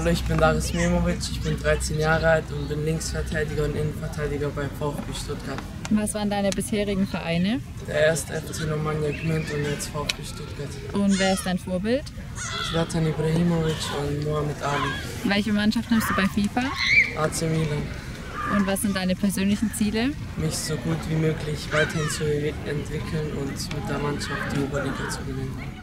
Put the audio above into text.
Hallo, ich bin Daris Mimovic, ich bin 13 Jahre alt und bin Linksverteidiger und Innenverteidiger bei VfB Stuttgart. Was waren deine bisherigen Vereine? Der erste FC Normannia Gmünd und jetzt VfB Stuttgart. Und wer ist dein Vorbild? Zlatan Ibrahimovic und Mohamed Ali. Welche Mannschaft nimmst du bei FIFA? AC Milan. Und was sind deine persönlichen Ziele? Mich so gut wie möglich weiterhin zu entwickeln und mit der Mannschaft die Oberliga zu gewinnen.